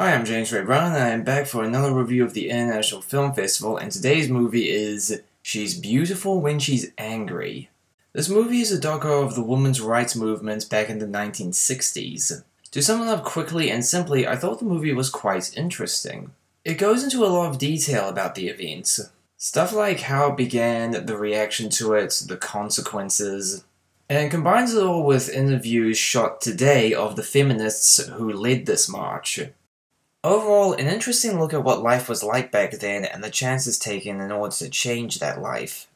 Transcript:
Hi, I'm James Ray Brown, and I'm back for another review of the International Film Festival, and today's movie is She's Beautiful When She's Angry. This movie is a doco of the women's rights movement back in the 1960s. To sum it up quickly and simply, I thought the movie was quite interesting. It goes into a lot of detail about the events. Stuff like how it began, the reaction to it, the consequences, and combines it all with interviews shot today of the feminists who led this march. Overall, an interesting look at what life was like back then and the chances taken in order to change that life.